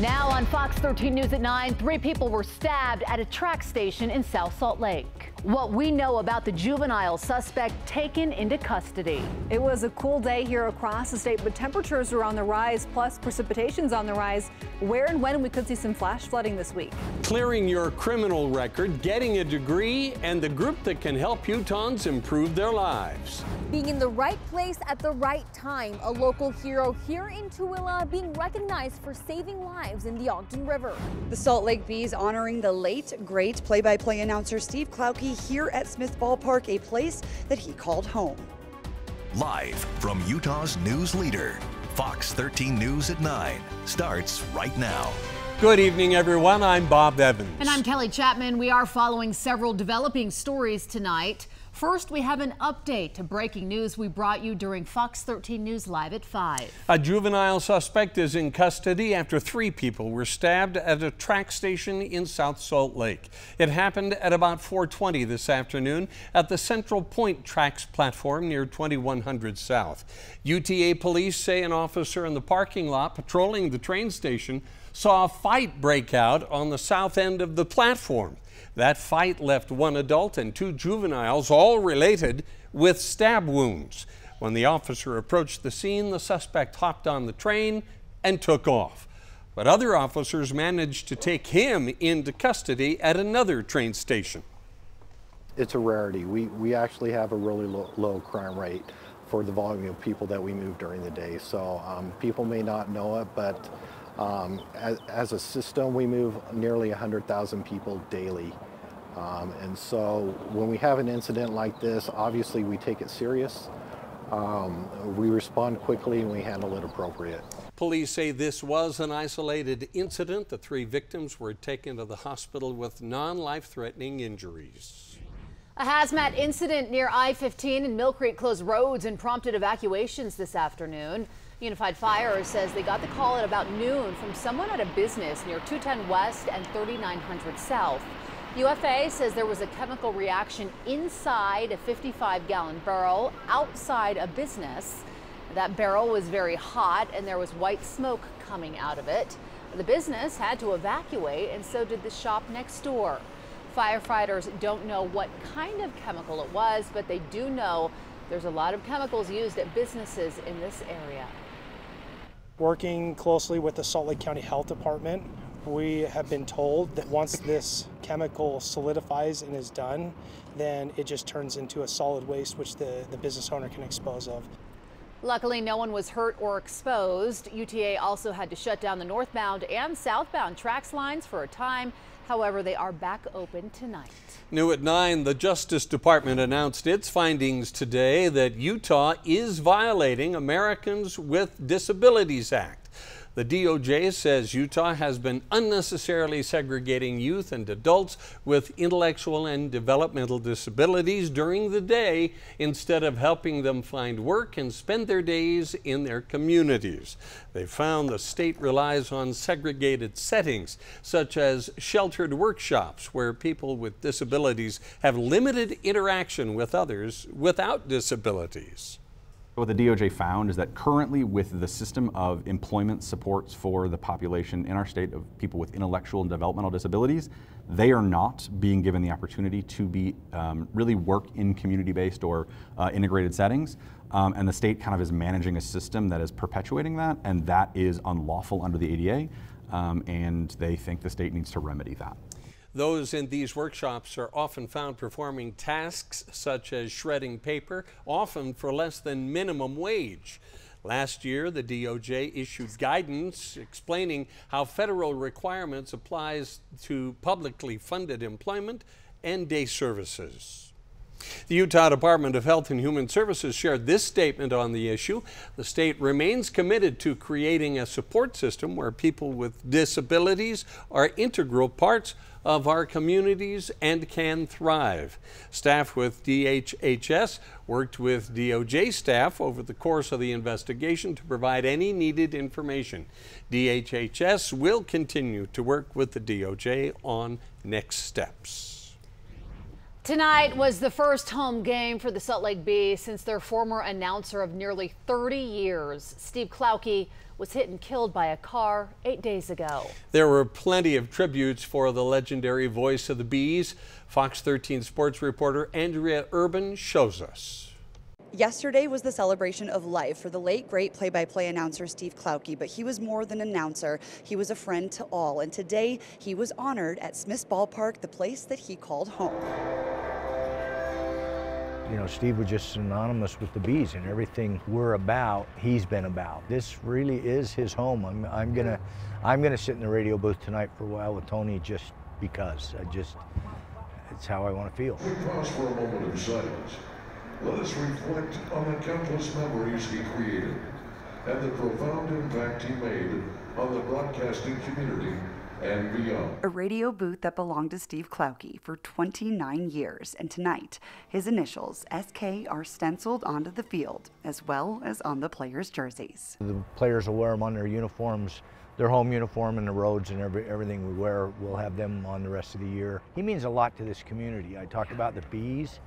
Now on Fox 13 News at 9, three people were stabbed at a TRAX station in South Salt Lake. What we know about the juvenile suspect taken into custody. It was a cool day here across the state, but temperatures are on the rise, plus precipitation's on the rise. Where and when we could see some flash flooding this week. Clearing your criminal record, getting a degree, and the group that can help Utahns improve their lives. Being in the right place at the right time, a local hero here in Tooele being recognized for saving lives in the Ogden River. The Salt Lake Bees honoring the late, great play-by-play announcer Steve Klauke here at Smith Ballpark, a place that he called home. Live from Utah's news leader, Fox 13 News at 9 starts right now. Good evening, everyone. I'm Bob Evans. And I'm Kelly Chapman. We are following several developing stories tonight. First, we have an update to breaking news we brought you during Fox 13 News Live at 5. A juvenile suspect is in custody after three people were stabbed at a TRAX station in South Salt Lake. It happened at about 420 this afternoon at the Central Pointe TRAX platform near 2100 South. UTA police say an officer in the parking lot patrolling the train station saw a fight break out on the south end of the platform. That fight left one adult and two juveniles, all related, with stab wounds. When the officer approached the scene, the suspect hopped on the train and took off. But other officers managed to take him into custody at another train station. It's a rarity. We, we actually have a really low, low crime rate for the volume of people that we move during the day. So um, people may not know it, but um, as, as, a system, we move nearly 100,000 people daily. Um, and so when we have an incident like this, obviously we take it serious. Um, we respond quickly and we handle it appropriate. Police say this was an isolated incident. The three victims were taken to the hospital with non-life threatening injuries. A hazmat incident near I-15 and Millcreek closed roads and prompted evacuations this afternoon. Unified Fire says they got the call at about noon from someone at a business near 210 West and 3900 South. UFA says there was a chemical reaction inside a 55 gallon barrel outside a business. That barrel was very hot and there was white smoke coming out of it. The business had to evacuate and so did the shop next door. Firefighters don't know what kind of chemical it was, but they do know there's a lot of chemicals used at businesses in this area. Working closely with the Salt Lake County Health Department, we have been told that once this chemical solidifies and is done, then it just turns into a solid waste which the, the business owner can expose of. Luckily, no one was hurt or exposed. UTA also had to shut down the northbound and southbound TRAX lines for a time. However, they are back open tonight. New at 9, the Justice Department announced its findings today that Utah is violating Americans with Disabilities Act. The DOJ says Utah has been unnecessarily segregating youth and adults with intellectual and developmental disabilities during the day instead of helping them find work and spend their days in their communities. They found the state relies on segregated settings, such as sheltered workshops where people with disabilities have limited interaction with others without disabilities. What the DOJ found is that currently with the system of employment supports for the population in our state of people with intellectual and developmental disabilities, they are not being given the opportunity to be um, really work in community-based or uh, integrated settings. Um, and the state kind of is managing a system that is perpetuating that, and that is unlawful under the ADA. Um, and they think the state needs to remedy that. Those in these workshops are often found performing tasks such as shredding paper, often for less than minimum wage. Last year, the DOJ issued guidance explaining how federal requirements applies to publicly funded employment and day services. The Utah Department of Health and Human Services shared this statement on the issue. The state remains committed to creating a support system where people with disabilities are integral parts of our communities and can thrive. Staff with DHHS worked with DOJ staff over the course of the investigation to provide any needed information. DHHS will continue to work with the DOJ on next steps. Tonight was the first home game for the Salt Lake Bees since their former announcer of nearly 30 years, Steve Klauke, was hit and killed by a car eight days ago. There were plenty of tributes for the legendary voice of the Bees. Fox 13 sports reporter Andrea Urban shows us. Yesterday was the celebration of life for the late great play-by-play announcer Steve Klauke, but he was more than an announcer. He was a friend to all, and today he was honored at Smith's Ballpark, the place that he called home. You know, Steve was just synonymous with the bees and everything we're about, he's been about. This really is his home. I'm, I'm gonna, I'm gonna sit in the radio booth tonight for a while with Tony just because. I just, it's how I want to feel. We pause for a moment of silence. Let us reflect on the countless memories he created and the profound impact he made on the broadcasting community and beyond. A radio booth that belonged to Steve Klauke for 29 years, and tonight his initials, SK, are stenciled onto the field as well as on the players' jerseys. The players will wear them on their uniforms their home uniform and the roads and every, everything we wear, we'll have them on the rest of the year. He means a lot to this community. I talked about the bees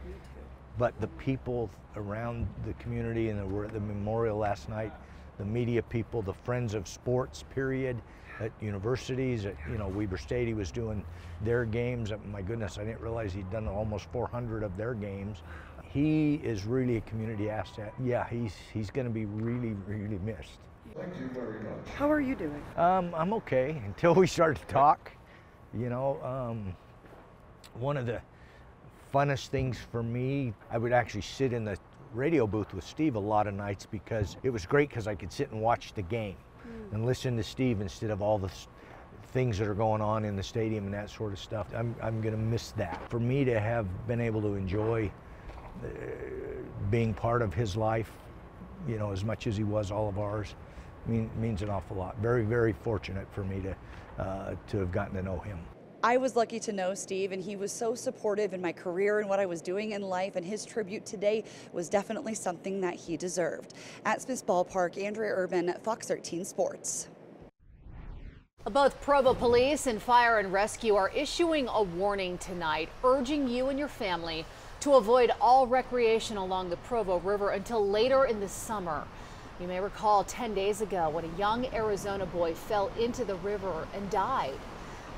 but the people around the community and the, the memorial last night, the media people, the friends of sports, period, at universities, at you know Weber State, he was doing their games. My goodness, I didn't realize he'd done almost 400 of their games. He is really a community asset. Yeah, he's he's going to be really really missed. Thank you very much. How are you doing? Um, I'm okay until we start to talk. You know, um, one of the funnest things for me, I would actually sit in the radio booth with Steve a lot of nights because it was great because I could sit and watch the game mm. and listen to Steve instead of all the things that are going on in the stadium and that sort of stuff. I'm, I'm going to miss that. For me to have been able to enjoy uh, being part of his life, you know, as much as he was all of ours, mean, means an awful lot. Very, very fortunate for me to, uh, to have gotten to know him. I was lucky to know Steve, and he was so supportive in my career and what I was doing in life, and his tribute today was definitely something that he deserved. At Smith's Ballpark, Andrea Urban, Fox 13 Sports. Both Provo Police and Fire and Rescue are issuing a warning tonight, urging you and your family to avoid all recreation along the Provo River until later in the summer. You may recall 10 days ago when a young Arizona boy fell into the river and died.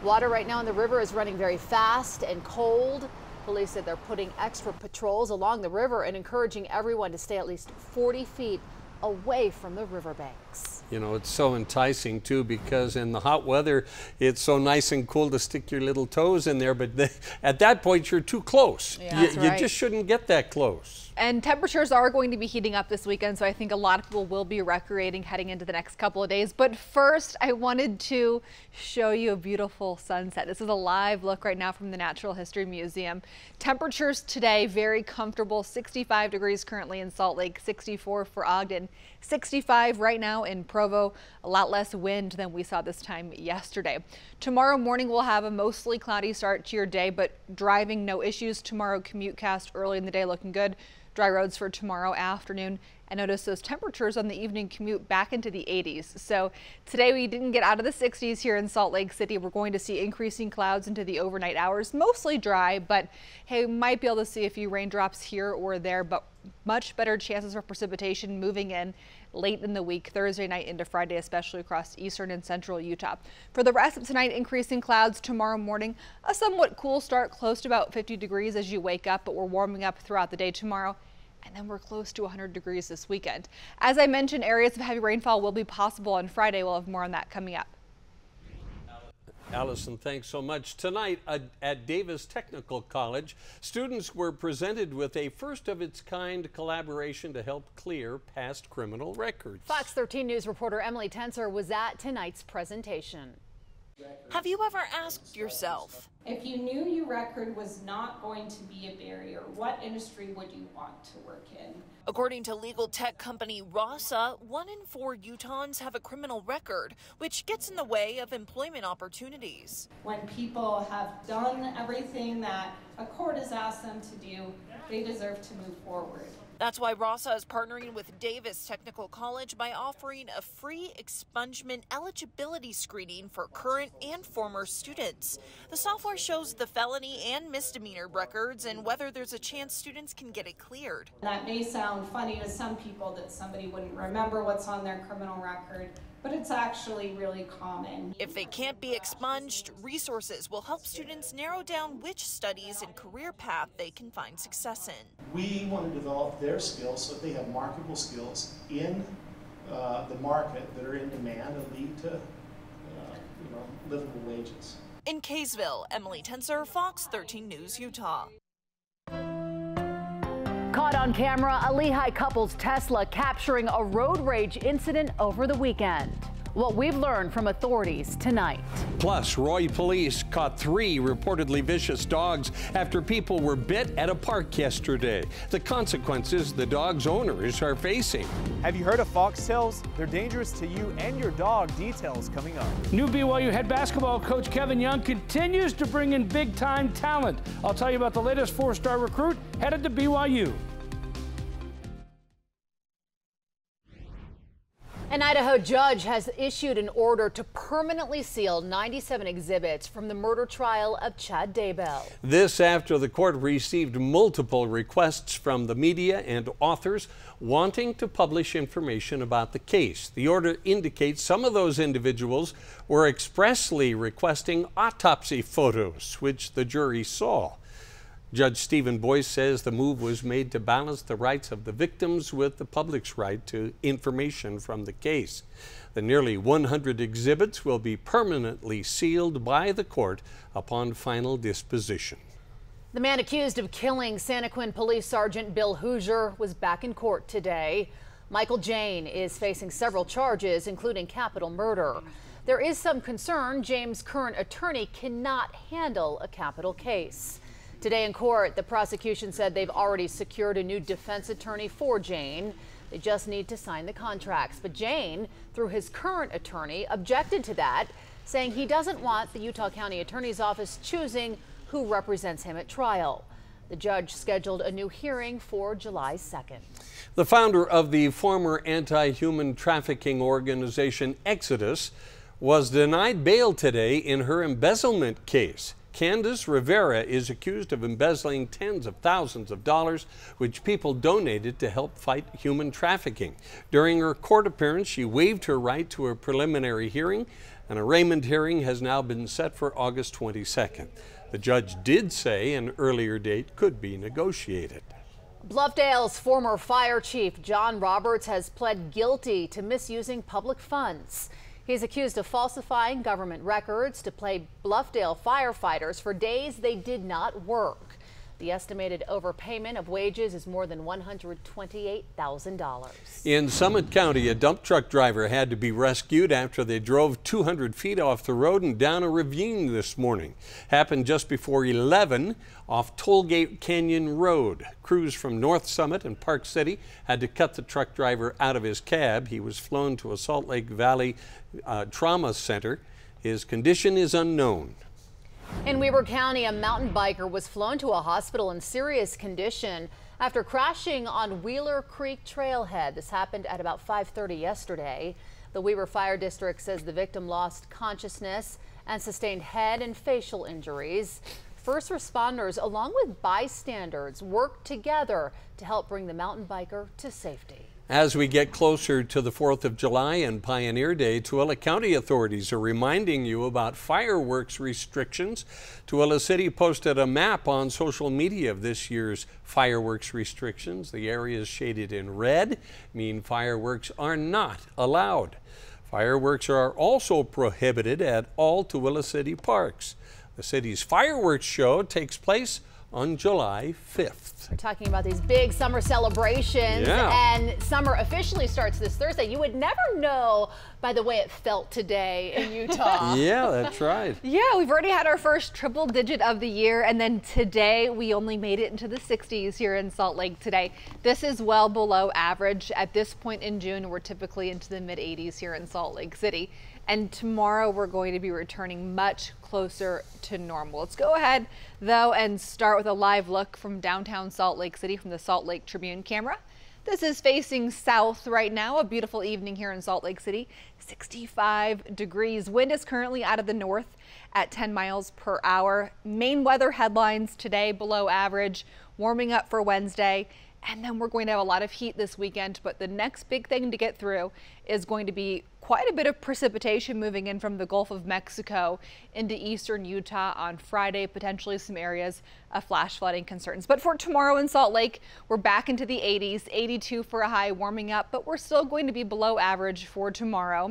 Water right now in the river is running very fast and cold. Police said they're putting extra patrols along the river and encouraging everyone to stay at least 40 feet away from the riverbanks. You know, it's so enticing too because in the hot weather, it's so nice and cool to stick your little toes in there, but the, at that point, you're too close. Yeah, you, right. you just shouldn't get that close. And temperatures are going to be heating up this weekend, so I think a lot of people will be recreating heading into the next couple of days. But first, I wanted to show you a beautiful sunset. This is a live look right now from the Natural History Museum. Temperatures today very comfortable, 65 degrees currently in Salt Lake, 64 for Ogden, 65 right now in Provo, a lot less wind than we saw this time yesterday. Tomorrow morning we'll have a mostly cloudy start to your day, but driving no issues. Tomorrow commute cast early in the day looking good. Dry roads for tomorrow afternoon. And notice those temperatures on the evening commute back into the 80s. So today we didn't get out of the 60s here in Salt Lake City. We're going to see increasing clouds into the overnight hours, mostly dry, but hey, might be able to see a few raindrops here or there, but much better chances for precipitation moving in late in the week, Thursday night into Friday, especially across eastern and central Utah. For the rest of tonight, increasing clouds tomorrow morning, a somewhat cool start close to about 50 degrees as you wake up, but we're warming up throughout the day tomorrow and then we're close to 100 degrees this weekend. As I mentioned, areas of heavy rainfall will be possible on Friday. We'll have more on that coming up. Allison, thanks so much. Tonight at Davis Technical College, students were presented with a first of its kind collaboration to help clear past criminal records. Fox 13 News reporter Emily Tenser was at tonight's presentation. Have you ever asked yourself, if you knew your record was not going to be a barrier, what industry would you want to work in? According to legal tech company Rasa, one in four Utahns have a criminal record, which gets in the way of employment opportunities. When people have done everything that a court has asked them to do, they deserve to move forward. That's why RASA is partnering with Davis Technical College by offering a free expungement eligibility screening for current and former students. The software shows the felony and misdemeanor records and whether there's a chance students can get it cleared. That may sound funny to some people that somebody wouldn't remember what's on their criminal record, but it's actually really common. If they can't be expunged, resources will help students narrow down which studies and career path they can find success in. We want to develop their skills so that they have marketable skills in uh, the market that are in demand and lead to uh, you know, livable wages. In Kaysville, Emily Tenser, Fox 13 News, Utah. Caught on camera, a Lehi couple's Tesla capturing a road rage incident over the weekend. What we've learned from authorities tonight. Plus, Roy police caught three reportedly vicious dogs after people were bit at a park yesterday. The consequences the dog's owners are facing. Have you heard of foxtails? They're dangerous to you and your dog. Details coming up. New BYU head basketball coach Kevin Young continues to bring in big time talent. I'll tell you about the latest four star recruit headed to BYU. An Idaho judge has issued an order to permanently seal 97 exhibits from the murder trial of Chad Daybell. This after the court received multiple requests from the media and authors wanting to publish information about the case. The order indicates some of those individuals were expressly requesting autopsy photos, which the jury saw. Judge Steven Boyce says the move was made to balance the rights of the victims with the public's right to information from the case. The nearly 100 exhibits will be permanently sealed by the court upon final disposition. The man accused of killing Santaquin Police Sergeant Bill Hooser was back in court today. Michael Jayne is facing several charges, including capital murder. There is some concern Jayne's current attorney cannot handle a capital case. Today in court, the prosecution said they've already secured a new defense attorney for Jayne. They just need to sign the contracts. But Jayne, through his current attorney, objected to that, saying he doesn't want the Utah County Attorney's Office choosing who represents him at trial. The judge scheduled a new hearing for July 2nd. The founder of the former anti human trafficking organization Exodus was denied bail today in her embezzlement case. Candace Rivera is accused of embezzling tens of thousands of dollars, which people donated to help fight human trafficking. During her court appearance, she waived her right to a preliminary hearing. An arraignment hearing has now been set for August 22nd. The judge did say an earlier date could be negotiated. Bluffdale's former fire chief, John Roberts, has pled guilty to misusing public funds. He's accused of falsifying government records to play Bluffdale firefighters for days they did not work. The estimated overpayment of wages is more than $128,000. In Summit County, a dump truck driver had to be rescued after they drove 200 feet off the road and down a ravine this morning. Happened just before 11 off Tollgate Canyon Road. Crews from North Summit and Park City had to cut the truck driver out of his cab. He was flown to a Salt Lake Valley uh, trauma center. His condition is unknown. In Weber County, a mountain biker was flown to a hospital in serious condition after crashing on Wheeler Creek Trailhead. This happened at about 5:30 yesterday. The Weber Fire District says the victim lost consciousness and sustained head and facial injuries. First responders, along with bystanders, worked together to help bring the mountain biker to safety. As we get closer to the 4th of July and Pioneer Day, Tooele County authorities are reminding you about fireworks restrictions. Tooele City posted a map on social media of this year's fireworks restrictions. The areas shaded in red mean fireworks are not allowed. Fireworks are also prohibited at all Tooele City parks. The city's fireworks show takes place on July 5th. We're talking about these big summer celebrations, yeah. and summer officially starts this Thursday. You would never know by the way it felt today in Utah. yeah, that's right. Yeah, we've already had our first triple digit of the year, and then today we only made it into the 60s here in Salt Lake today. This is well below average. At this point in June, we're typically into the mid 80s here in Salt Lake City. And tomorrow we're going to be returning much closer to normal. Let's go ahead though and start with a live look from downtown Salt Lake City from the Salt Lake Tribune camera. This is facing south right now. A beautiful evening here in Salt Lake City. 65 degrees. Wind is currently out of the north at 10 miles per hour. Main weather headlines today below average, warming up for Wednesday. And then we're going to have a lot of heat this weekend, but the next big thing to get through is going to be quite a bit of precipitation moving in from the Gulf of Mexico into eastern Utah on Friday, potentially some areas of flash flooding concerns. But for tomorrow in Salt Lake, we're back into the 80s, 82 for a high warming up, but we're still going to be below average for tomorrow.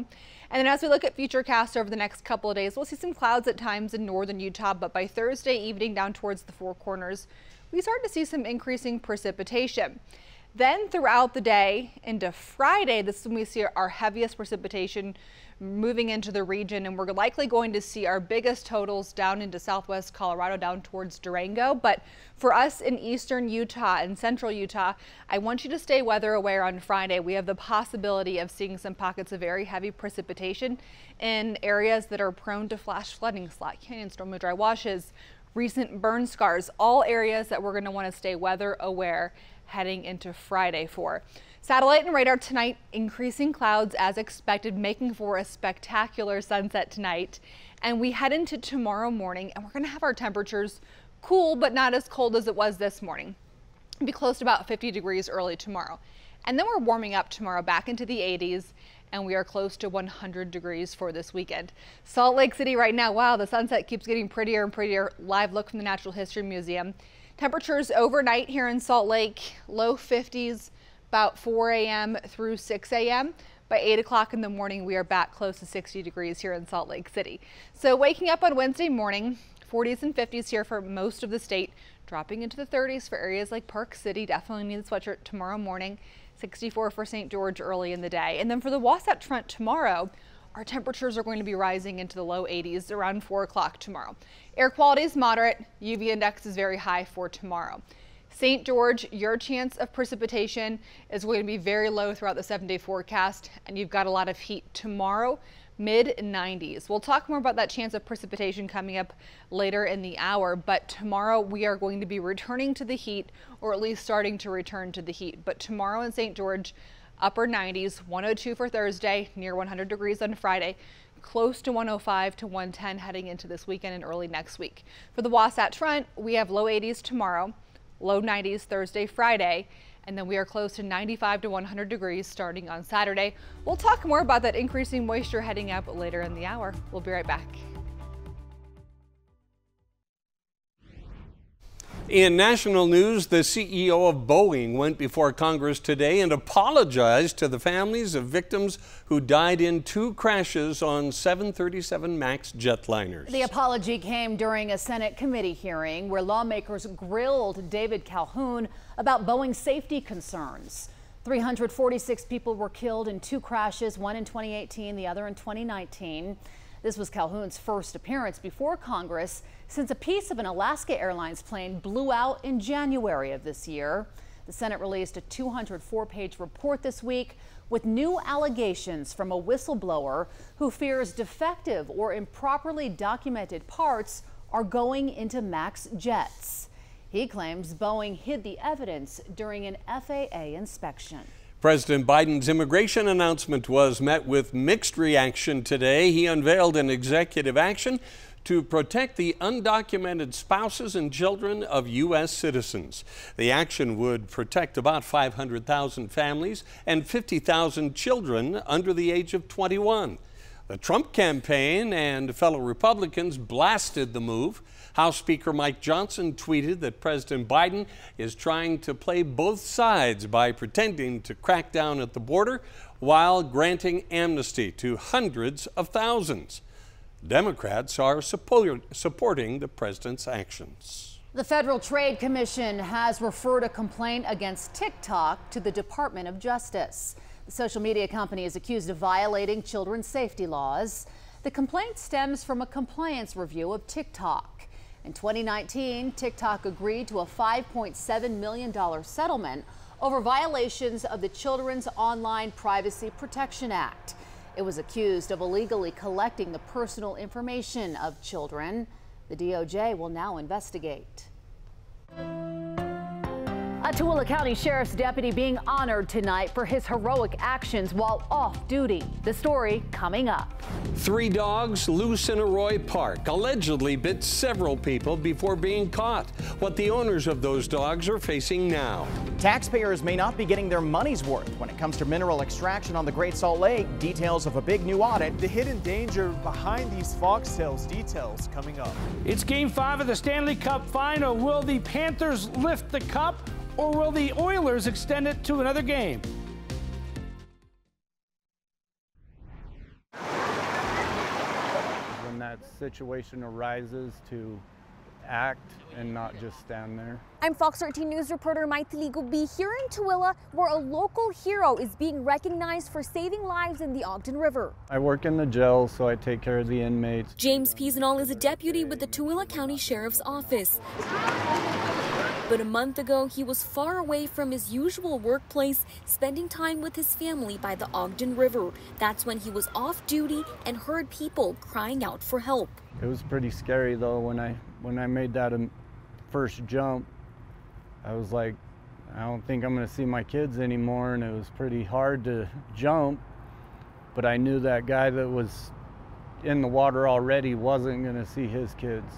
And then as we look at Futurecast over the next couple of days, we'll see some clouds at times in northern Utah, but by Thursday evening down towards the Four Corners, we start to see some increasing precipitation. Then throughout the day into Friday, this is when we see our heaviest precipitation moving into the region and we're likely going to see our biggest totals down into southwest Colorado down towards Durango. But for us in eastern Utah and central Utah, I want you to stay weather aware on Friday. We have the possibility of seeing some pockets of very heavy precipitation in areas that are prone to flash flooding, Slot Canyon, storm dry washes, recent burn scars, all areas that we're going to want to stay weather aware heading into Friday for. Satellite and radar tonight, increasing clouds as expected, making for a spectacular sunset tonight. And we head into tomorrow morning and we're going to have our temperatures cool, but not as cold as it was this morning. It'll be close to about 50 degrees early tomorrow. And then we're warming up tomorrow back into the 80s and we are close to 100 degrees for this weekend. Salt Lake City right now, wow, the sunset keeps getting prettier and prettier. Live look from the Natural History Museum. Temperatures overnight here in Salt Lake, low 50s, about 4 a.m. through 6 a.m. By 8 o'clock in the morning, we are back close to 60 degrees here in Salt Lake City. So waking up on Wednesday morning, 40s and 50s here for most of the state, dropping into the 30s for areas like Park City. Definitely need a sweatshirt tomorrow morning. 64 for St. George early in the day. And then for the Wasatch Front tomorrow, our temperatures are going to be rising into the low 80s around 4 o'clock tomorrow. Air quality is moderate. UV index is very high for tomorrow. St. George, your chance of precipitation is going to be very low throughout the seven day forecast, and you've got a lot of heat tomorrow mid 90s. We'll talk more about that chance of precipitation coming up later in the hour, but tomorrow we are going to be returning to the heat or at least starting to return to the heat. But tomorrow in St. George, upper 90s, 102 for Thursday, near 100 degrees on Friday, close to 105 to 110 heading into this weekend and early next week. For the Wasatch Front, we have low 80s tomorrow, low 90s Thursday, Friday, and then we are close to 95 to 100 degrees starting on Saturday. We'll talk more about that increasing moisture heading up later in the hour. We'll be right back. In national news, the CEO of Boeing went before Congress today and apologized to the families of victims who died in two crashes on 737 MAX jetliners. The apology came during a Senate committee hearing where lawmakers grilled David Calhoun about Boeing's safety concerns. 346 people were killed in two crashes, one in 2018, the other in 2019. This was Calhoun's first appearance before Congress since a piece of an Alaska Airlines plane blew out in January of this year. The Senate released a 204 page report this week with new allegations from a whistleblower who fears defective or improperly documented parts are going into MAX jets. He claims Boeing hid the evidence during an FAA inspection. President Biden's immigration announcement was met with mixed reaction today. He unveiled an executive action to protect the undocumented spouses and children of U.S. citizens. The action would protect about 500,000 families and 50,000 children under the age of 21. The Trump campaign and fellow Republicans blasted the move. House Speaker Mike Johnson tweeted that President Biden is trying to play both sides by pretending to crack down at the border while granting amnesty to hundreds of thousands. Democrats are support supporting the president's actions. The Federal Trade Commission has referred a complaint against TikTok to the Department of Justice. The social media company is accused of violating children's safety laws. The complaint stems from a compliance review of TikTok. In 2019, TikTok agreed to a $5.7 million settlement over violations of the Children's Online Privacy Protection Act. It was accused of illegally collecting the personal information of children. The DOJ will now investigate. A Tooele County Sheriff's deputy being honored tonight for his heroic actions while off duty. The story coming up. Three dogs loose in Arroyo Park allegedly bit several people before being caught. What the owners of those dogs are facing now. Taxpayers may not be getting their money's worth when it comes to mineral extraction on the Great Salt Lake. Details of a big new audit. The hidden danger behind these foxtails details coming up. It's game five of the Stanley Cup final. Will the Panthers lift the cup? Or will the Oilers extend it to another game? When that situation arises to act and not just stand there. I'm Fox 13 News reporter Maithili Gubi here in Tooele, where a local hero is being recognized for saving lives in the Ogden River. I work in the jail, so I take care of the inmates. James Piesenall is a deputy with the Tooele County Sheriff's Office. But a month ago, he was far away from his usual workplace, spending time with his family by the Ogden River. That's when he was off duty and heard people crying out for help. It was pretty scary though when I when I made that um, first jump. I was like, I don't think I'm going to see my kids anymore, and it was pretty hard to jump. But I knew that guy that was in the water already wasn't going to see his kids,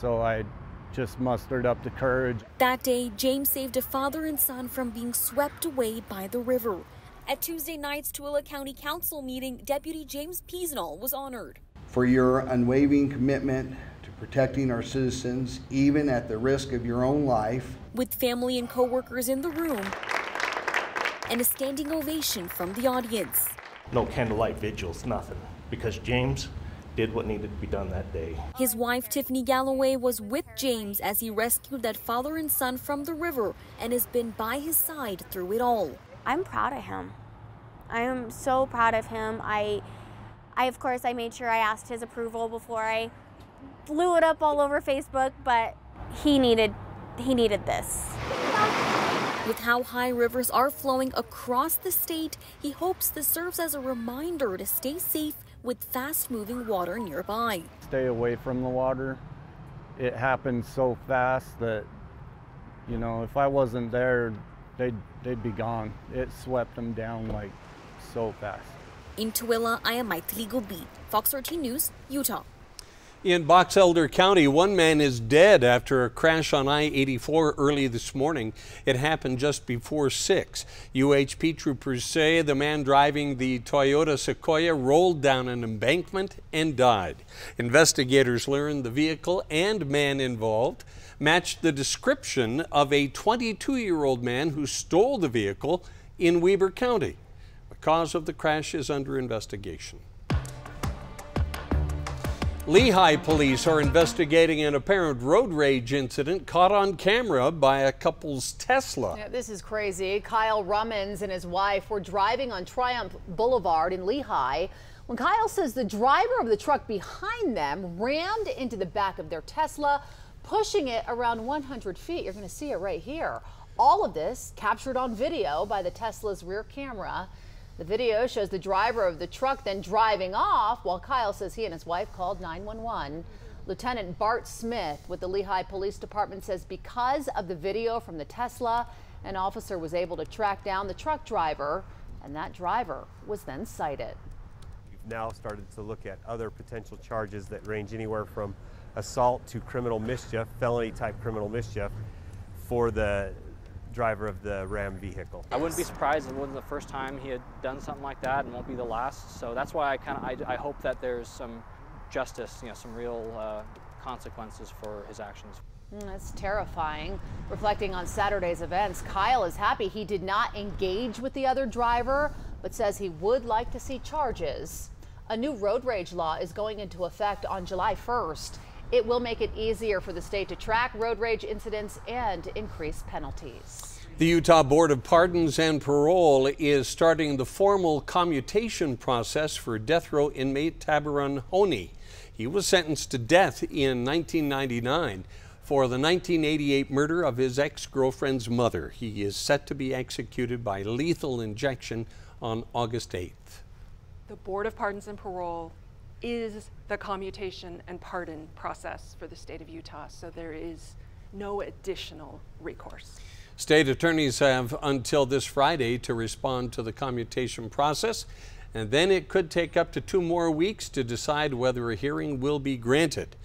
so I just mustered up the courage. That day, James saved a father and son from being swept away by the river. At Tuesday night's Tooele County Council meeting, Deputy James Piesenall was honored. For your unwavering commitment to protecting our citizens, even at the risk of your own life. With family and coworkers in the room, and a standing ovation from the audience. No candlelight vigils, nothing, because James did what needed to be done that day. His wife, Tiffany Galloway, was with James as he rescued that father and son from the river and has been by his side through it all. I'm proud of him. I am so proud of him. I, I of course, I made sure I asked his approval before I blew it up all over Facebook, but he needed, he needed this. With how high rivers are flowing across the state, he hopes this serves as a reminder to stay safe with fast moving water nearby. Stay away from the water. It happened so fast that, you know, if I wasn't there, they'd, they'd be gone. It swept them down like so fast. In Tooele, I am Maithili Gubi, Fox 13 News, Utah. In Box Elder County, one man is dead after a crash on I-84 early this morning. It happened just before 6. UHP troopers say the man driving the Toyota Sequoia rolled down an embankment and died. Investigators learned the vehicle and man involved matched the description of a 22-year-old man who stole the vehicle in Weber County. The cause of the crash is under investigation. Lehi police are investigating an apparent road rage incident caught on camera by a couple's Tesla. Yeah, this is crazy. Kyle Rummins and his wife were driving on Triumph Boulevard in Lehi when Kyle says the driver of the truck behind them rammed into the back of their Tesla, pushing it around 100 feet. You're going to see it right here. All of this captured on video by the Tesla's rear camera. The video shows the driver of the truck then driving off while Kyle says he and his wife called 911. Lieutenant Bart Smith with the Lehi Police Department says because of the video from the Tesla, an officer was able to track down the truck driver, and that driver was then cited. We've now started to look at other potential charges that range anywhere from assault to criminal mischief, felony type criminal mischief, for the driver of the Ram vehicle. I wouldn't be surprised if it wasn't the first time he had done something like that and won't be the last. So that's why I kind of I, I, hope that there's some justice, you know, some real uh, consequences for his actions. Mm, that's terrifying. Reflecting on Saturday's events, Kyle is happy he did not engage with the other driver, but says he would like to see charges. A new road rage law is going into effect on July 1st. It will make it easier for the state to track road rage incidents and increase penalties. The Utah Board of Pardons and Parole is starting the formal commutation process for death row inmate Taberon Honie. He was sentenced to death in 1999 for the 1988 murder of his ex-girlfriend's mother. He is set to be executed by lethal injection on August 8th. The Board of Pardons and Parole is the commutation and pardon process for the state of Utah. So there is no additional recourse. State attorneys have until this Friday to respond to the commutation process, and then it could take up to two more weeks to decide whether a hearing will be granted.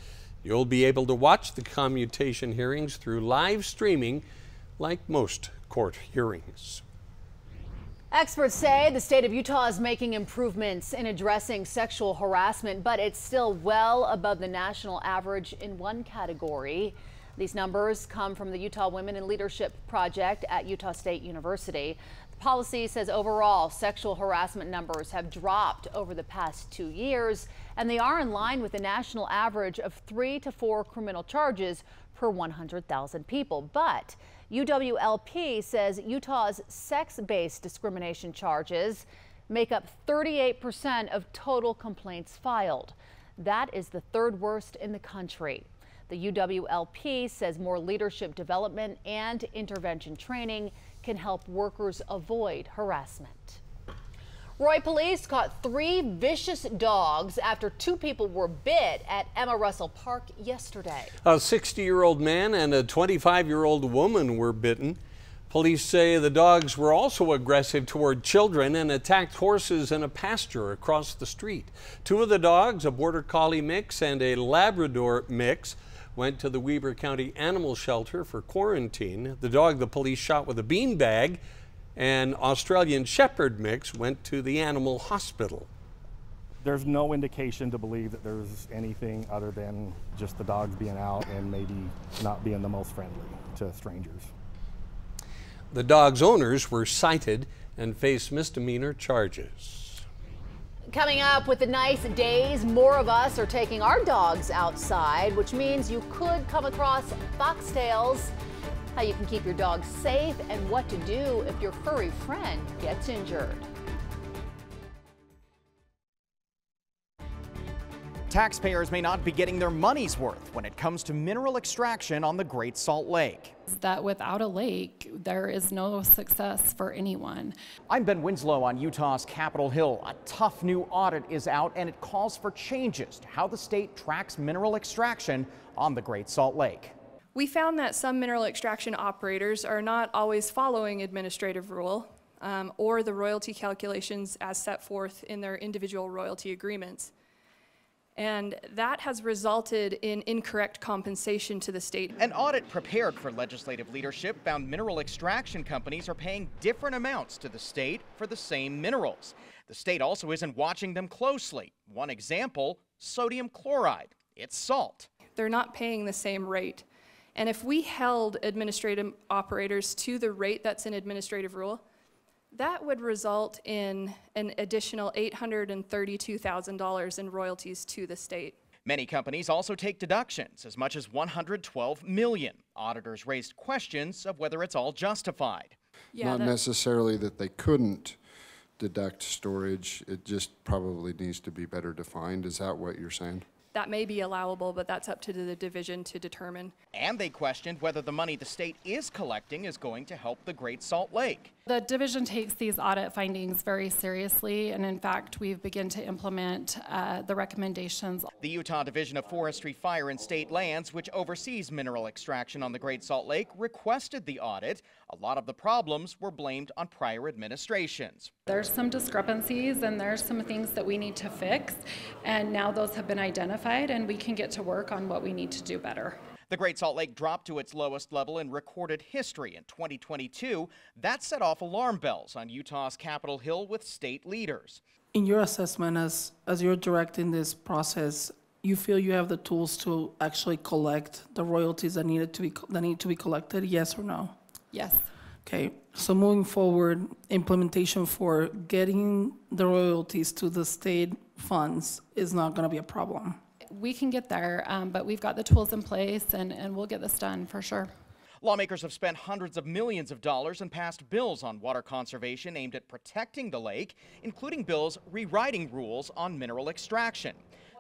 You'll be able to watch the commutation hearings through live streaming like most court hearings. Experts say the state of Utah is making improvements in addressing sexual harassment, but it's still well above the national average in one category. These numbers come from the Utah Women in Leadership Project at Utah State University. The policy says overall sexual harassment numbers have dropped over the past two years, and they are in line with the national average of three to four criminal charges per 100,000 people. But UWLP says Utah's sex-based discrimination charges make up 38% of total complaints filed. That is the third worst in the country. The UWLP says more leadership development and intervention training can help workers avoid harassment. Roy police caught three vicious dogs after two people were bit at Emma Russell Park yesterday. A 60 year old man and a 25 year old woman were bitten. Police say the dogs were also aggressive toward children and attacked horses in a pasture across the street. Two of the dogs, a Border Collie mix and a Labrador mix, went to the Weber County Animal Shelter for quarantine. The dog the police shot with a beanbag an Australian Shepherd mix went to the animal hospital. There's no indication to believe that there's anything other than just the dogs being out and maybe not being the most friendly to strangers. The dog's owners were cited and face misdemeanor charges. Coming up with the nice days, more of us are taking our dogs outside, which means you could come across foxtails how you can keep your dog safe, and what to do if your furry friend gets injured. Taxpayers may not be getting their money's worth when it comes to mineral extraction on the Great Salt Lake. That without a lake, there is no success for anyone. I'm Ben Winslow on Utah's Capitol Hill. A tough new audit is out and it calls for changes to how the state tracks mineral extraction on the Great Salt Lake. We found that some mineral extraction operators are not always following administrative rule um, or the royalty calculations as set forth in their individual royalty agreements. And that has resulted in incorrect compensation to the state. An audit prepared for legislative leadership found mineral extraction companies are paying different amounts to the state for the same minerals. The state also isn't watching them closely. One example sodium chloride. It's salt. They're not paying the same rate. And if we held administrative operators to the rate that's in administrative rule, that would result in an additional $832,000 in royalties to the state. Many companies also take deductions, as much as 112 million. Auditors raised questions of whether it's all justified. Yeah, Not necessarily that they couldn't deduct storage, it just probably needs to be better defined. Is that what you're saying? That may be allowable, but that's up to the division to determine. And they questioned whether the money the state is collecting is going to help the Great Salt Lake. The division takes these audit findings very seriously, and in fact, we've begun to implement uh, the recommendations. The Utah Division of Forestry, Fire, and State Lands, which oversees mineral extraction on the Great Salt Lake, requested the audit. A lot of the problems were blamed on prior administrations. There's some discrepancies and there's some things that we need to fix, and now those have been identified, and we can get to work on what we need to do better. The Great Salt Lake dropped to its lowest level in recorded history in 2022. That set off alarm bells on Utah's Capitol Hill with state leaders. In your assessment, as, as you're directing this process, you feel you have the tools to actually collect the royalties that needed to be that need to be collected? Yes or no? Yes. Okay. So moving forward, implementation for getting the royalties to the state funds is not going to be a problem we can get there, um, but we've got the tools in place and, and we'll get this done for sure. Lawmakers have spent hundreds of millions of dollars and passed bills on water conservation aimed at protecting the lake, including bills rewriting rules on mineral extraction.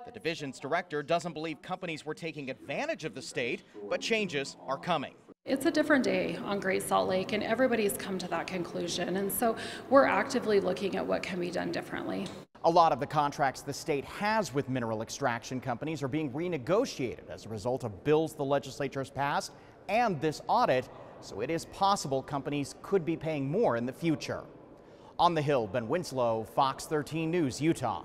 The division's director doesn't believe companies were taking advantage of the state, but changes are coming. It's a different day on Great Salt Lake, and everybody's come to that conclusion. And so we're actively looking at what can be done differently. A lot of the contracts the state has with mineral extraction companies are being renegotiated as a result of bills the legislature has passed and this audit. so it is possible companies could be paying more in the future. On the Hill, Ben Winslow, Fox 13 News, Utah.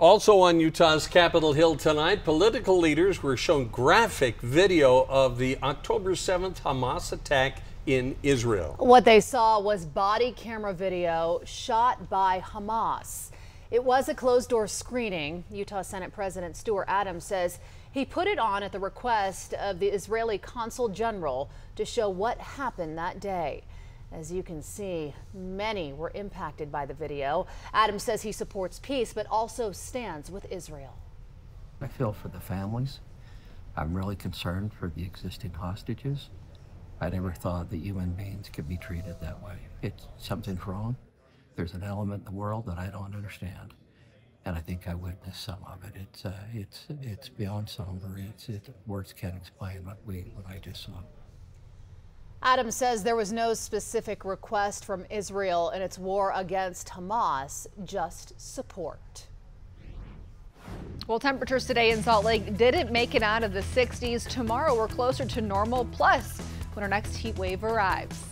Also on Utah's Capitol Hill tonight, political leaders were shown graphic video of the October 7th Hamas attack in Israel. What they saw was body camera video shot by Hamas. It was a closed door screening. Utah Senate President Stuart Adams says he put it on at the request of the Israeli consul general to show what happened that day. As you can see, many were impacted by the video. Adams says he supports peace, but also stands with Israel. I feel for the families. I'm really concerned for the existing hostages. I never thought that human beings could be treated that way. It's something's wrong. There's an element in the world that I don't understand, and I think I witnessed some of it. It's uh, it's it's beyond somber. It's it, words can't explain what we what I just saw. Adam says there was no specific request from Israel in its war against Hamas, just support. Well, temperatures today in Salt Lake didn't make it out of the 60s. Tomorrow we're closer to normal, plus when our next heat wave arrives.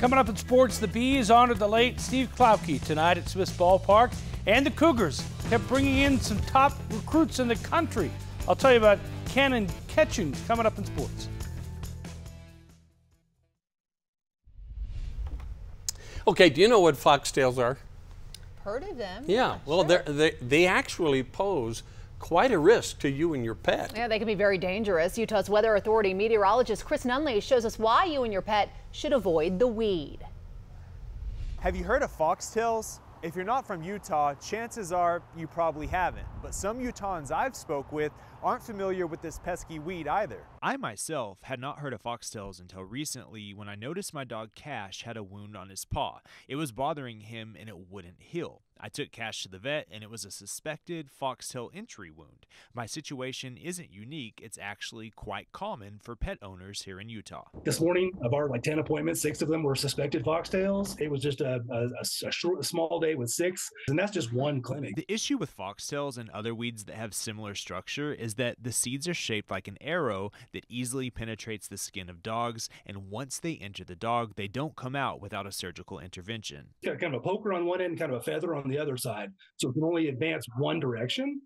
Coming up in sports, the Bees honored the late Steve Klauke tonight at Smith's Ballpark, and the Cougars kept bringing in some top recruits in the country. I'll tell you about Cannon Catchings coming up in sports. Okay, do you know what foxtails are? Heard of them? Yeah, well, sure. they they actually pose quite a risk to you and your pet. Yeah, they can be very dangerous. Utah's Weather Authority meteorologist Chris Nunley shows us why you and your pet should avoid the weed. Have you heard of foxtails? If you're not from Utah, chances are you probably haven't. But some Utahns I've spoke with aren't familiar with this pesky weed either. I myself had not heard of foxtails until recently when I noticed my dog Cash had a wound on his paw. It was bothering him and it wouldn't heal. I took Cash to the vet and it was a suspected foxtail entry wound. My situation isn't unique, it's actually quite common for pet owners here in Utah. This morning, of our like 10 appointments, six of them were suspected foxtails. It was just a, a, a short, small day with six, and that's just one clinic. The issue with foxtails and other weeds that have similar structure is that the seeds are shaped like an arrow that easily penetrates the skin of dogs, and once they enter the dog, they don't come out without a surgical intervention. Got kind of a poker on one end, kind of a feather on the other side, so it can only advance one direction.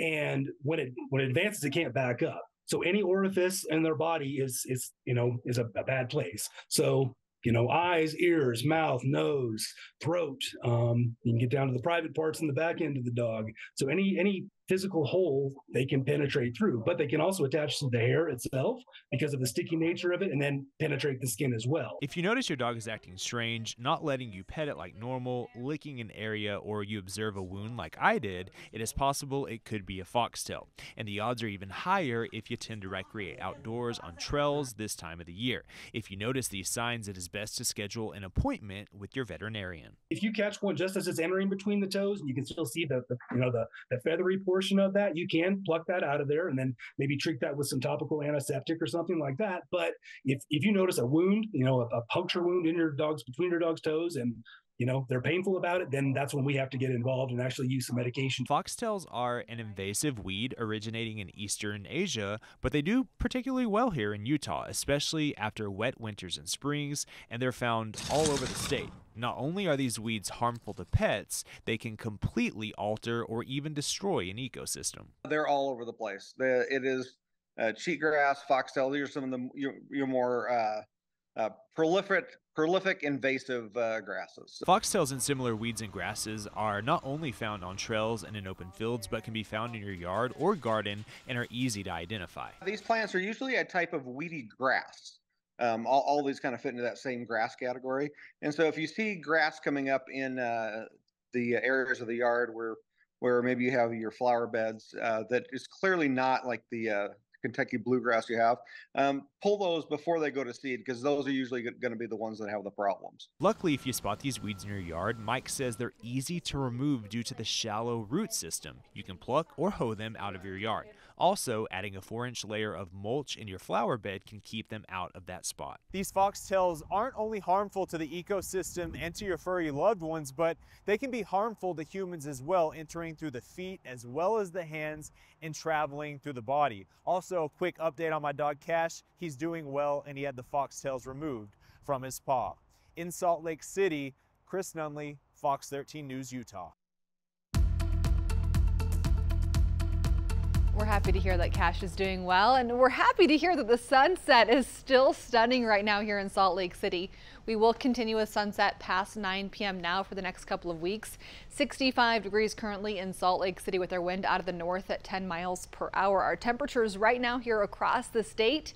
And when it when it advances, it can't back up. So any orifice in their body is is you know is a, a bad place. So you know, eyes, ears, mouth, nose, throat. Um, you can get down to the private parts in the back end of the dog. So any any physical hole they can penetrate through, but they can also attach to the hair itself because of the sticky nature of it and then penetrate the skin as well. If you notice your dog is acting strange, not letting you pet it like normal, licking an area, or you observe a wound like I did, it is possible it could be a foxtail. And the odds are even higher if you tend to recreate outdoors on trails this time of the year. If you notice these signs, it is best to schedule an appointment with your veterinarian. If you catch one just as it's entering between the toes, and you can still see the, the you know the, the feathery portion portion of that, you can pluck that out of there and then maybe treat that with some topical antiseptic or something like that. But if, if you notice a wound, you know, a, a puncture wound in your dog's between your dog's toes and you know they're painful about it then that's when we have to get involved and actually use some medication foxtails are an invasive weed originating in eastern asia but they do particularly well here in utah especially after wet winters and springs and they're found all over the state not only are these weeds harmful to pets, they can completely alter or even destroy an ecosystem. They're all over the place. It is uh, cheatgrass, foxtail. These are some of the your, your more uh, uh, prolific, prolific invasive uh, grasses. Foxtails and similar weeds and grasses are not only found on trails and in open fields, but can be found in your yard or garden and are easy to identify. These plants are usually a type of weedy grass. Um, all, all, these kind of fit into that same grass category. And so if you see grass coming up in uh, the areas of the yard where where maybe you have your flower beds uh, that is clearly not like the uh, Kentucky bluegrass you have, um, pull those before they go to seed because those are usually going to be the ones that have the problems. Luckily, if you spot these weeds in your yard, Mike says they're easy to remove due to the shallow root system. You can pluck or hoe them out of your yard. Also, adding a 4 inch layer of mulch in your flower bed can keep them out of that spot. These foxtails aren't only harmful to the ecosystem and to your furry loved ones, but they can be harmful to humans as well, entering through the feet as well as the hands and traveling through the body. Also, Also, a quick update on my dog Cash. He's doing well and he had the foxtails removed from his paw. In Salt Lake City, Chris Nunley, Fox 13 News, Utah. We're happy to hear that Cash is doing well, and we're happy to hear that the sunset is still stunning right now here in Salt Lake City. We will continue with sunset past 9 p.m. now for the next couple of weeks. 65 degrees currently in Salt Lake City with our wind out of the north at 10 miles per hour. Our temperatures right now here across the state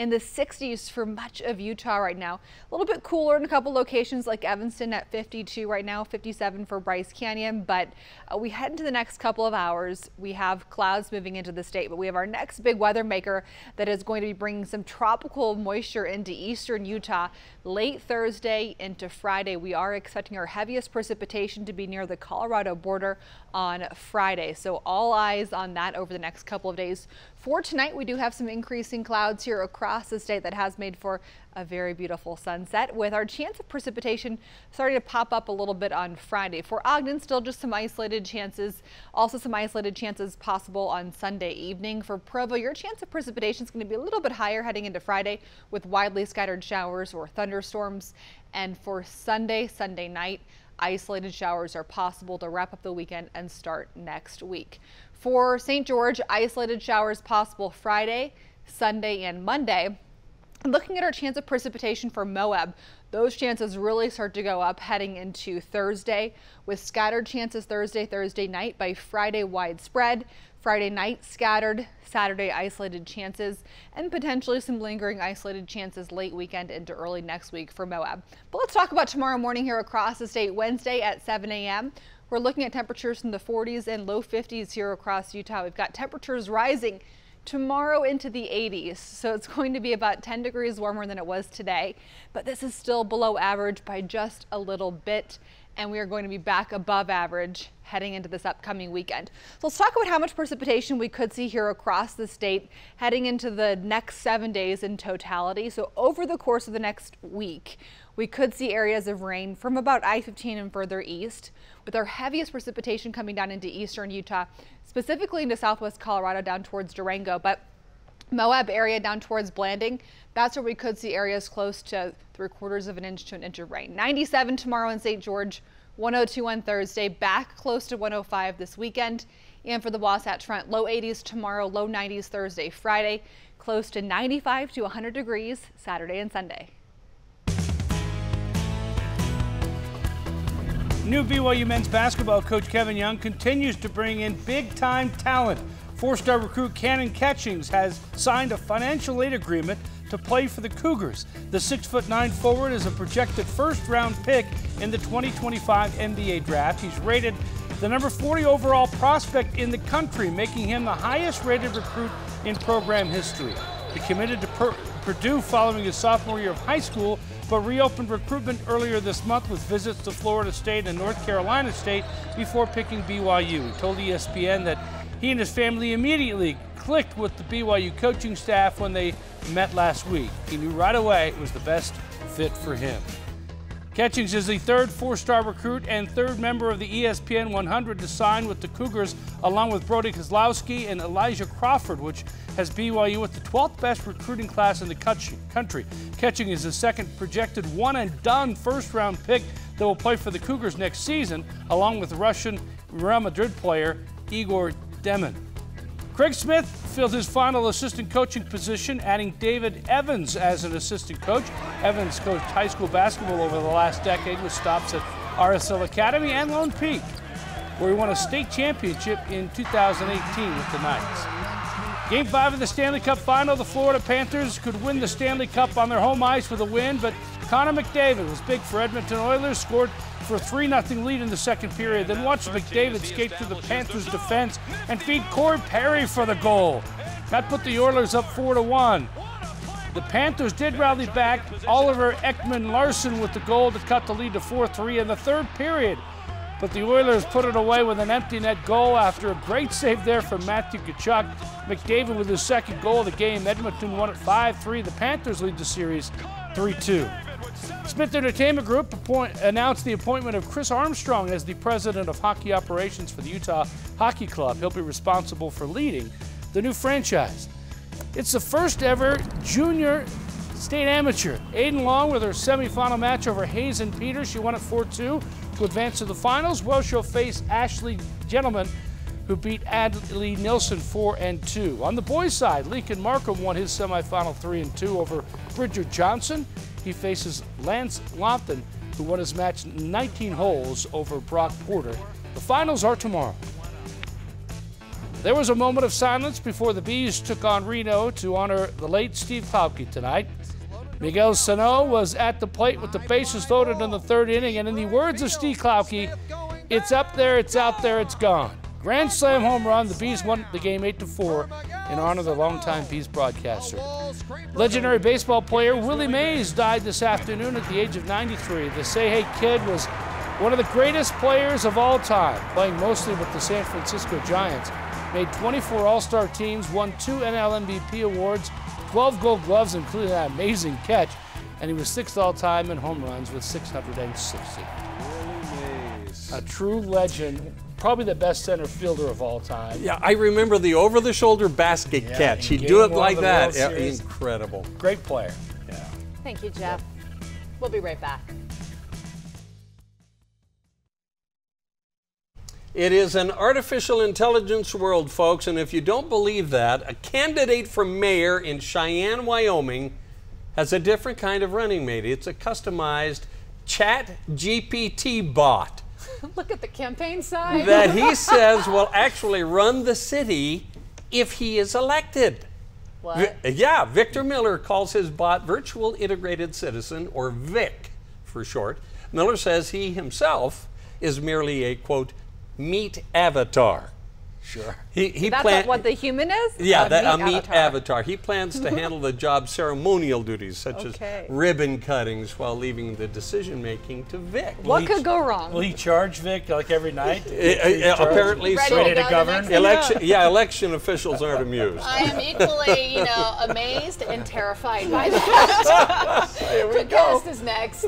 in the 60s for much of Utah right now. A little bit cooler in a couple locations like Evanston at 52 right now, 57 for Bryce Canyon. But uh, we head into the next couple of hours. We have clouds moving into the state, but we have our next big weather maker that is going to be bringing some tropical moisture into eastern Utah late Thursday into Friday. We are expecting our heaviest precipitation to be near the Colorado border on Friday. So all eyes on that over the next couple of days. For tonight, we do have some increasing clouds here across the state that has made for a very beautiful sunset with our chance of precipitation starting to pop up a little bit on Friday. For Ogden, still just some isolated chances. Also some isolated chances possible on Sunday evening. For Provo, your chance of precipitation is going to be a little bit higher heading into Friday with widely scattered showers or thunderstorms. And for Sunday, Sunday night, isolated showers are possible to wrap up the weekend and start next week. For St. George, isolated showers possible Friday, Sunday, and Monday. Looking at our chance of precipitation for Moab, those chances really start to go up heading into Thursday with scattered chances Thursday, Thursday night by Friday widespread. Friday night scattered, Saturday isolated chances, and potentially some lingering isolated chances late weekend into early next week for Moab. But let's talk about tomorrow morning here across the state. Wednesday at 7 a.m. We're looking at temperatures in the 40s and low 50s here across Utah. We've got temperatures rising tomorrow into the 80s. So it's going to be about 10 degrees warmer than it was today, but this is still below average by just a little bit. And we are going to be back above average heading into this upcoming weekend. So let's talk about how much precipitation we could see here across the state heading into the next seven days in totality. So over the course of the next week, we could see areas of rain from about I-15 and further east, with our heaviest precipitation coming down into eastern Utah, specifically into southwest Colorado down towards Durango. But Moab area down towards Blanding, that's where we could see areas close to three quarters of an inch to an inch of rain. 97 tomorrow in St. George, 102 on Thursday, back close to 105 this weekend. And for the Wasatch Front, low 80s tomorrow, low 90s Thursday, Friday, close to 95 to 100 degrees Saturday and Sunday. New BYU men's basketball coach Kevin Young continues to bring in big time talent. Four star recruit Cannon Catchings has signed a financial aid agreement to play for the Cougars. The 6'9 forward is a projected first round pick in the 2025 NBA draft. He's rated the number 40 overall prospect in the country, making him the highest rated recruit in program history. He committed to per Purdue following his sophomore year of high school but reopened recruitment earlier this month with visits to Florida State and North Carolina State before picking BYU. He told ESPN that he and his family immediately clicked with the BYU coaching staff when they met last week. He knew right away it was the best fit for him. Catchings is the third four-star recruit and third member of the ESPN 100 to sign with the Cougars, along with Brody Kozlowski and Elijah Crawford, which has BYU with the 12th best recruiting class in the country. Catching is the second projected one-and-done first-round pick that will play for the Cougars next season, along with Russian Real Madrid player Igor Demin. Craig Smith filled his final assistant coaching position, adding David Evans as an assistant coach. Evans coached high school basketball over the last decade with stops at RSL Academy and Lone Peak, where he won a state championship in 2018 with the Knights. Game five of the Stanley Cup final, the Florida Panthers could win the Stanley Cup on their home ice with a win, but Connor McDavid was big for Edmonton Oilers, scored for a 3 0 lead in the second period. Then watch McDavid skate through the Panthers' defense and feed Corey Perry for the goal. That put the Oilers up 4 to 1. The Panthers did rally back. Oliver Ekman Larsson with the goal to cut the lead to 4 3 in the third period. But the Oilers put it away with an empty net goal after a great save there from Matthew Tkachuk. McDavid with his second goal of the game. Edmonton won it 5 3. The Panthers lead the series 3 2. Smith Entertainment Group appoint, announced the appointment of Chris Armstrong as the president of hockey operations for the Utah Hockey Club. He'll be responsible for leading the new franchise. It's the first ever junior state amateur. Aiden Long with her semifinal match over Hayes and Peters. She won it 4-2 to advance to the finals. Well, she'll face Ashley Gentleman, who beat Adley Nilsson 4 and 2. On the boys' side, Lincoln Markham won his semifinal 3 and 2 over Bridger Johnson. He faces Lance Lofton, who won his match 19 holes over Brock Porter. The finals are tomorrow. There was a moment of silence before the Bees took on Reno to honor the late Steve Klauke tonight. Miguel Sano was at the plate with the bases loaded in the third inning, and in the words of Steve Klauke, it's up there, it's out there, it's gone. Grand slam home run, the Bees won the game 8 to 4 in honor of the longtime Bees broadcaster. Legendary baseball player Willie Mays died this afternoon at the age of 93. The Say Hey Kid was one of the greatest players of all time, playing mostly with the San Francisco Giants made 24 All Star teams, won two NL MVP awards, 12 gold gloves, including that amazing catch, and he was sixth all time in home runs with 660. A true legend, probably the best center fielder of all time. Yeah, I remember the over the shoulder basket Yeah, catch. He'd do it like that. World Yeah, incredible. Great player. Thank you, Jeff. We'll be right back. It is an artificial intelligence world, folks, and if you don't believe that, a candidate for mayor in Cheyenne, Wyoming has a different kind of running mate. It's a customized chat GPT bot Look at the campaign side. that he says will actually run the city if he is elected. What? Vi- yeah, Victor Miller calls his bot Virtual Integrated Citizen, or VIC for short. Miller says he himself is merely a quote, meat avatar. Sure. He, he That's plan- what the human is? yeah, A that, a meat meat avatar. avatar. He plans to handle the job's ceremonial duties, such Okay. as ribbon cuttings, while leaving the decision making to Vic. What could go wrong? Will he charge Vic like every night? Eh, eh, apparently Ready so. to Ready to go govern? Election, yeah, election officials aren't amused. I am equally, you know, amazed and terrified by that. Here we the go. guest is next.